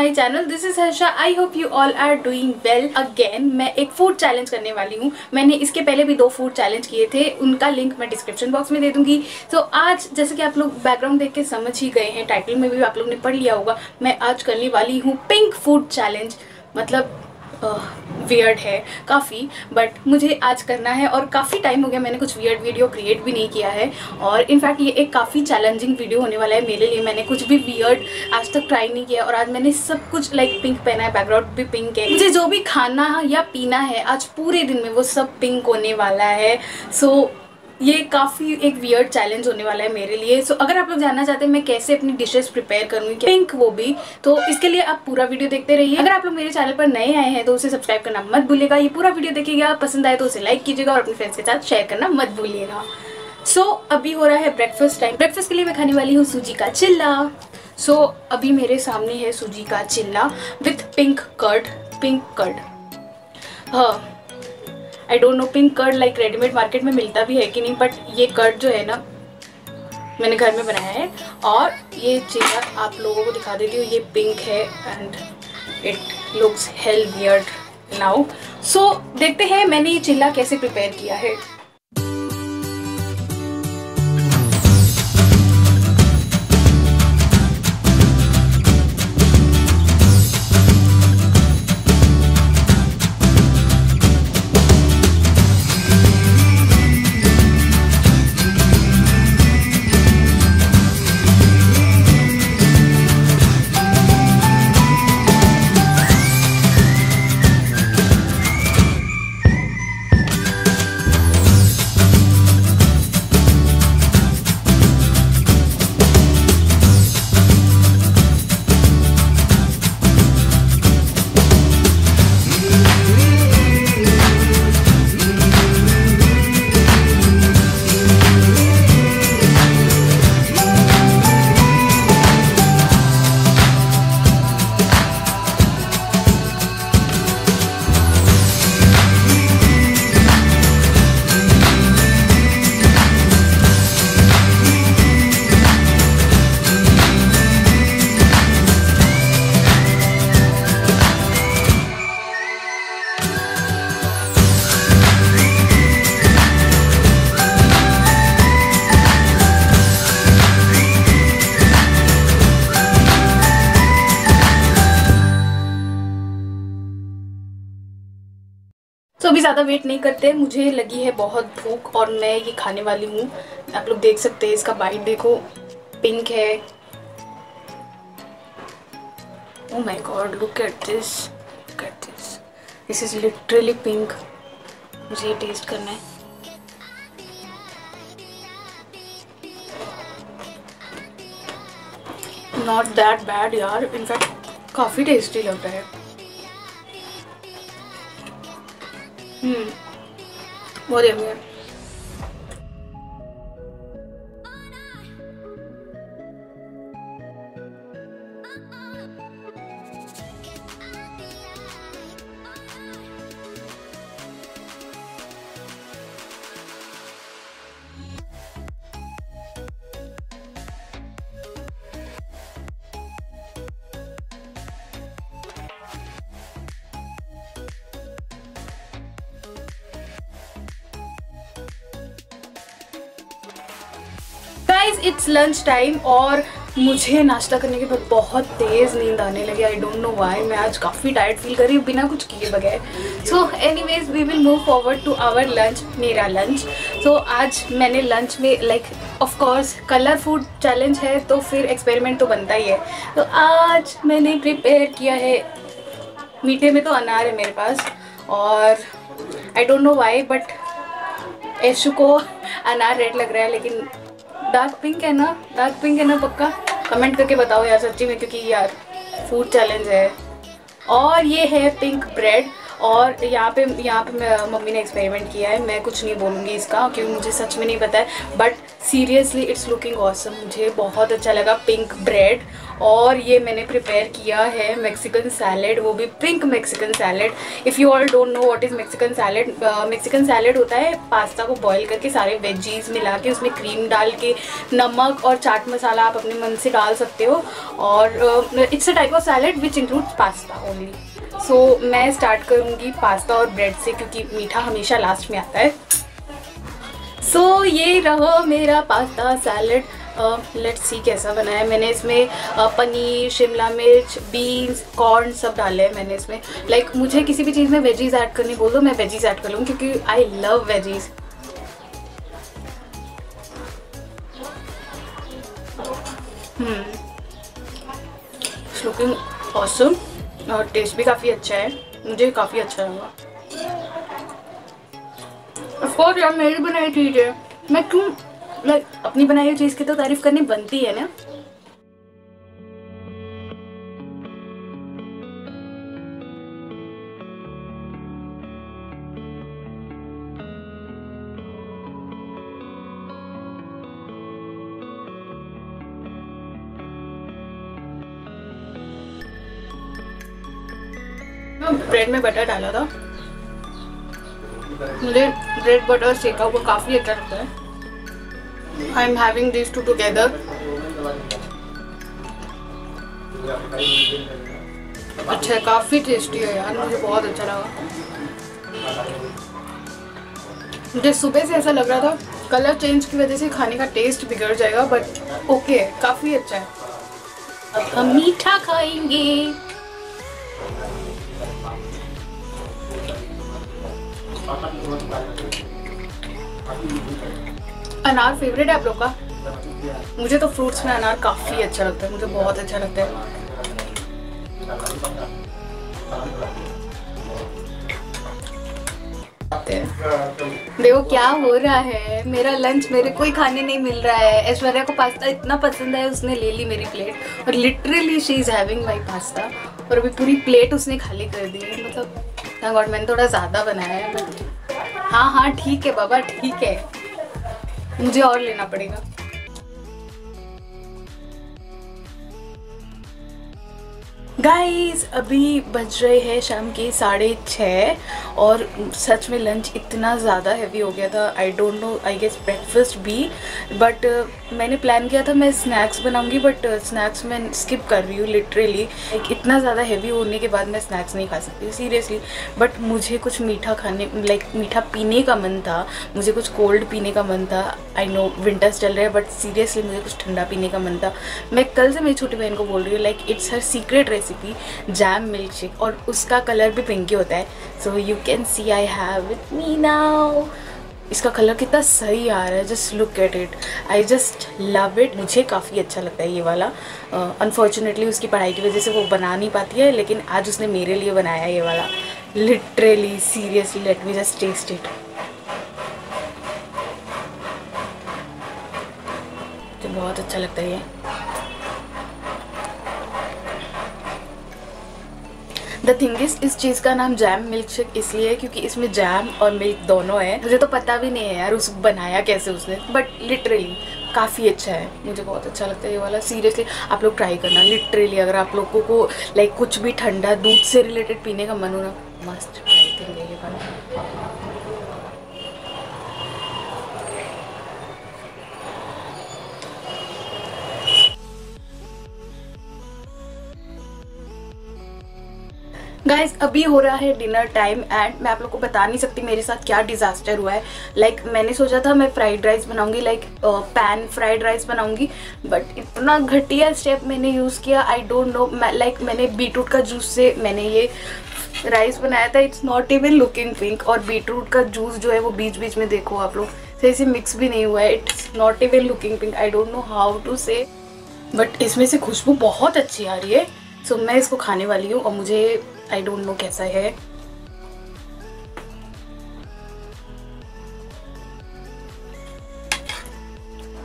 everyone channel this is Harsha. I hope you all are doing well again मैं एक food challenge करने वाली हूँ। मैंने इसके पहले भी दो फ़ूड चैलेंज किए थे। उनका लिंक मैं डिस्क्रिप्शन बॉक्स में दे दूँगी। तो so, आज जैसे कि आप लोग बैकग्राउंड देख के समझ ही गए हैं टाइटल में भी आप लोग ने पढ़ लिया होगा मैं आज करने वाली हूँ पिंक फ़ूड चैलेंज मतलब वियर्ड है काफ़ी बट मुझे आज करना है और काफ़ी टाइम हो गया मैंने कुछ वियर्ड वीडियो क्रिएट भी नहीं किया है और इनफैक्ट ये एक काफ़ी चैलेंजिंग वीडियो होने वाला है मेरे लिए मैंने कुछ भी वियर्ड आज तक ट्राई नहीं किया और आज मैंने सब कुछ लाइक पिंक पहना है बैकग्राउंड भी पिंक है। मुझे जो भी खाना या पीना है आज पूरे दिन में वो सब पिंक होने वाला है। सो so, ये काफ़ी एक वियर्ड चैलेंज होने वाला है मेरे लिए। सो so, अगर आप लोग जानना चाहते हैं मैं कैसे अपनी डिशेस प्रिपेयर करूँगी पिंक वो भी तो इसके लिए आप पूरा वीडियो देखते रहिए। अगर आप लोग मेरे चैनल पर नए आए हैं तो उसे सब्सक्राइब करना मत भूलिएगा। ये पूरा वीडियो देखिएगा पसंद आए तो उसे लाइक कीजिएगा और अपने फ्रेंड्स के साथ शेयर करना मत भूलिएगा। सो so, अभी हो रहा है ब्रेकफास्ट टाइम ब्रेकफास्ट के लिए मैं खाने वाली हूँ सूजी का चिल्ला। सो so, अभी मेरे सामने है सूजी का चिल्ला with pink curd pink curd हाँ I don't know pink curd like readymade market में मिलता भी है कि नहीं बट ये कर्ड जो है ना, मैंने घर में बनाया है। और ये चिल्ला आप लोगों को दिखा देती हूँ, ये पिंक है and it looks health weird now so देखते हैं मैंने ये चिल्ला कैसे प्रिपेयर किया है। अभी ज़्यादा वेट नहीं करते। मुझे लगी है बहुत भूख और मैं ये खाने वाली हूँ। आप लोग देख सकते हैं इसका बाइट देखो। पिंक है। ओ my god look at this look at this this is literally pink मुझे ये टेस्ट करना है। नॉट दैट बैड यार। इनफैक्ट काफ़ी टेस्टी लग रहा है। हम्म बहुत यम्मी है गाइज़ इट्स लंच टाइम और मुझे नाश्ता करने के बाद बहुत तेज़ नींद आने लगी। आई डोंट नो वाई मैं आज काफ़ी टायर्ड फील कर रही हूँ बिना कुछ किए बगैर। So anyways we will move forward to our lunch मेरा लंच सो आज मैंने लंच में like of course colour food challenge है तो फिर एक्सपेरिमेंट तो बनता ही है। तो आज मैंने प्रिपेयर किया है, मीठे में तो अनार है मेरे पास, और I don't know why but Ashu को अनार रेड लग रहा है, लेकिन डार्क पिंक है ना? डार्क पिंक है ना पक्का? कमेंट करके बताओ यार सच्ची में, क्योंकि यार फ़ूड चैलेंज है। और ये है पिंक ब्रेड और यहाँ पे यहाँ पे मम्मी ने एक्सपेरिमेंट किया है, मैं कुछ नहीं बोलूँगी इसका, क्योंकि मुझे सच में नहीं पता है but seriously it's looking awesome मुझे बहुत अच्छा लगा पिंक ब्रेड और ये मैंने प्रिपेयर किया है मैक्सिकन सैलेड वो भी pink Mexican salad if you all don't know what is Mexican salad Mexican salad होता है पास्ता को बॉईल करके सारे वेजीज मिला के, उसमें क्रीम डाल के, नमक और चाट मसाला आप अपने मन से डाल सकते हो, और it's a type of salad which includes pasta only so so, मैं स्टार्ट करूँगी पास्ता और ब्रेड से क्योंकि मीठा हमेशा लास्ट में आता है। सो so, ये रहा मेरा पास्ता सैलड लेट्स सी कैसा बनाया मैंने इसमें uh, पनीर शिमला मिर्च बीन्स कॉर्न सब डाले हैं मैंने इसमें। लाइक like, मुझे किसी भी चीज़ में वेजीज ऐड करनी बोल दो मैं वेजीज ऐड कर लूँ क्योंकि I love veggies looking awesome और टेस्ट भी काफ़ी अच्छा है। मुझे काफ़ी अच्छा लगा। ऑफकोर्स यार, मेरी बनाई चीज़ है। मैं क्यों लाइक अपनी बनाई हुई चीज़ की तो तारीफ़ करनी बनती है ना? ब्रेड में बटर डाला था। मुझे ब्रेड बटर सेका हुआ काफ़ी अच्छा लगता है। I am having this two together अच्छा है काफ़ी टेस्टी है यार, मुझे बहुत अच्छा लगा। मुझे सुबह से ऐसा लग रहा था कलर चेंज की वजह से खाने का टेस्ट बिगड़ जाएगा बट ओके काफ़ी अच्छा है। अब हम मीठा खाएँगे। अनार फेवरेट है आप लोग का? मुझे तो फ्रूट्स में अनार काफ़ी अच्छा लगता है, मुझे बहुत अच्छा लगता है। देखो क्या हो रहा है, मेरा लंच मेरे कोई खाने नहीं मिल रहा है। ऐश्वर्या को पास्ता इतना पसंद है, उसने ले ली मेरी प्लेट और literally she is having my pasta और अभी पूरी प्लेट उसने खाली कर दी मतलब हाँ गॉड मैंने थोड़ा ज़्यादा बनाया है हाँ हाँ ठीक है बाबा, ठीक है। मुझे और लेना पड़ेगा। गाइस अभी बज रहे हैं शाम के साढ़े छः और सच में लंच इतना ज़्यादा हैवी हो गया था I don't know I guess breakfast भी बट uh, मैंने प्लान किया था मैं स्नैक्स बनाऊँगी बट स्नैक्स मैं स्किप कर रही हूँ लिटरली लाइक इतना ज़्यादा हैवी होने के बाद मैं स्नैक्स नहीं खा सकती सीरियसली बट मुझे कुछ मीठा खाने लाइक मीठा पीने का मन था मुझे कुछ कोल्ड पीने का मन था आई नो विंटर्स चल रहे हैं बट सीरियसली मुझे कुछ ठंडा पीने का मन था। मैं कल से मेरी छोटी बहन को बोल रही हूँ like it's her secret recipe jam milk shake और उसका कलर भी पिंकी होता है। So you can see I have with me now इसका कलर कितना सही आ रहा है just look at it I just love it मुझे काफ़ी अच्छा लगता है ये वाला। अनफॉर्चुनेटली uh, उसकी पढ़ाई की वजह से वो बना नहीं पाती है लेकिन आज उसने मेरे लिए बनाया ये वाला। Literally seriously let me just taste it बहुत अच्छा लगता है ये। द थिंग इज़ इस चीज़ का नाम जैम मिल्क शेक इसलिए है क्योंकि इसमें जैम और मिल्क दोनों है। मुझे तो पता भी नहीं है यार, उस बनाया कैसे उसने। बट लिटरली काफ़ी अच्छा है। मुझे बहुत अच्छा लगता है ये वाला। सीरियसली आप लोग ट्राई करना। लिटरली अगर आप लोगों को लाइक कुछ भी ठंडा दूध से रिलेटेड पीने का मन हो ना, मस्त ट्राई करेंगे ये वाला। गाइज़ अभी हो रहा है डिनर टाइम एंड मैं आप लोग को बता नहीं सकती मेरे साथ क्या डिज़ास्टर हुआ है। लाइक like, मैंने सोचा था मैं फ्राइड राइस बनाऊँगी लाइक पैन फ्राइड राइस बनाऊँगी बट इतना घटिया स्टेप मैंने यूज़ किया आई डोंट नो लाइक मैंने बीटरूट का जूस से मैंने ये राइस बनाया था it's not even looking pink और बीटरूट का जूस जो है वो बीच बीच में देखो आप लोग सही से मिक्स भी नहीं हुआ है it's not even looking pink I don't know how to say but इसमें से खुशबू बहुत अच्छी आ रही है सो so, मैं इसको खाने वाली हूँ और मुझे आई डोंट नो कैसा है।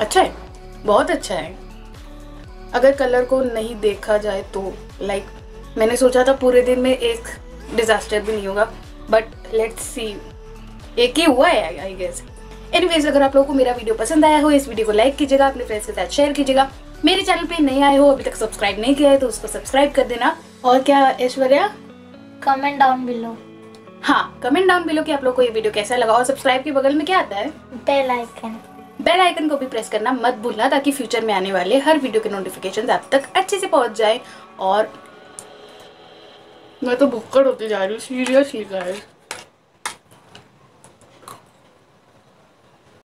अच्छा है बहुत अच्छा है। अगर कलर को नहीं देखा जाए तो लाइक like, मैंने सोचा था पूरे दिन में एक डिज़ास्टर भी नहीं होगा बट लेट्स सी एक ही हुआ है आई गेस एनीवेज अगर आप लोगों को मेरा वीडियो पसंद आया हो इस वीडियो को लाइक कीजिएगा अपने फ्रेंड्स के साथ शेयर कीजिएगा। मेरे चैनल पे नए आए हो अभी तक सब्सक्राइब नहीं किया है तो उसको सब्सक्राइब कर देना। और क्या ऐश्वर्या? कमेंट डाउन बिलो हाँ कमेंट डाउन बिलो कि आप लोग को ये वीडियो कैसा लगा और सब्सक्राइब के बगल में क्या आता है? बेल आइकन बेल आइकन को भी प्रेस करना मत भूलना ताकि फ्यूचर में आने वाले हर वीडियो के नोटिफिकेशन आप तक अच्छे से पहुँच जाए और मैं तो भुक्कड़ होती जा रही हूँ सीरियसली गाइस